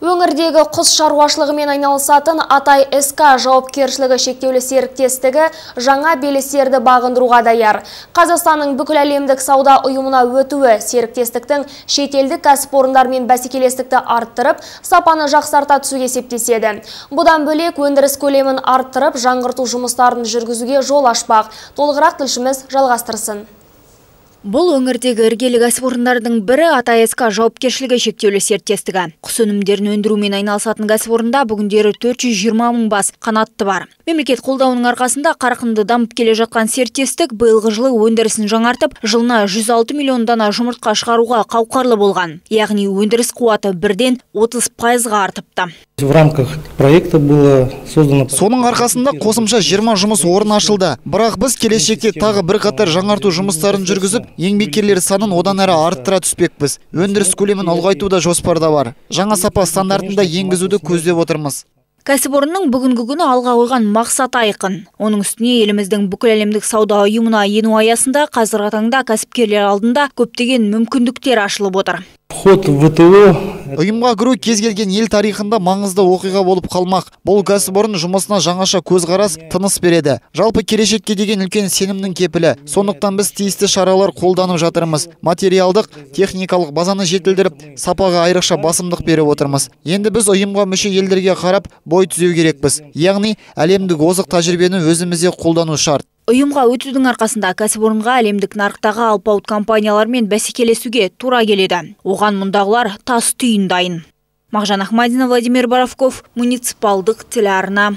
Өңірдегі құс шаруашылығымен айналысатын Атай СК жауапкершілігі шектеулі серіктестігі жаңа белестерді бағындыруға даяр. Қазақстанның бүкіл әлемдік сауда ұйымына өтуі серіктестіктің шетелдік кәсіпорындармен бәсекелестікті арттырып, сапаны жақсарта түсуге септеседі. Бұдан бөлек өндіріс көлемін арттырып, жаңғырту жұмыстарын жүргізуге жол ашпақ. Толығырақ тілшіміз жалғастырсын. Бұл өңірдегі іргелі кәсіпорындардың бірі АТСК жауапкершілігі шектеулі серіктестігі. Құс өнімдерін өндірумен айналысатын кәсіпорында бүгіндері 420 мың бас қанатты бар. Мемлекет қолдауының арқасында қарқынды дамып келе жатқан серіктестік биылғы жылы өндірісін жаңартып, жылына 106 миллион дана жұмыртқа шығаруға қауқарлы болған. Яғни өндіріс қуаты бірден 30 пайызға артыпты. В рамках проекта было Соның арқасында қосымша 20 жұмыс орын ашылды. Бірақ біз келешекте тағы бір қатар жаңарту жұмыстарын жүргізіп, еңбеккерлер санын одан әрі арттыра түспекпіз. Өндіріс көлемін ұлғайту да жоспарда бар. Жаңа сапа стандартында енгізуді көздеп отырмыз. Кәсіпорынның бүгінгі күні алға қойған мақсат айқын. Оның үстіне еліміздің бүкіл әлемдік сауда ұйымына ену аясында қазіргі таңда кәсіпкерлер алдында көптеген мүмкіндіктер ашылып отыр. Вход в ВТО Ұйымға кіру кез келген ел тарихында маңызды оқиға болып қалмақ. Бұл кәсіпорын жұмысына жаңаша көзқарас тыныс береді. Жалпы келешекке деген үлкен сенімнің кепілі. Сондықтан біз тиісті шаралар қолданып жатырмыз. Материалдық, техникалық базаны жетілдіріп, сапаға айрықша басымдық беріп отырмыз. Енді біз ұйымға мүше елдерге қарап бой түзеу керекпіз. Яғни әлемдік озық тәжірибені өзімізде қолдану шарт. Ұйымға өтудің арқасында кәсіпорынға әлемдік нарықтағы алпауыт компаниялармен бәсекелесуге тура келеді. Оған мұндағылар тас түйін дайын. Мағжан Ахмадина, Владимир Боровков, муниципалдық телеарна.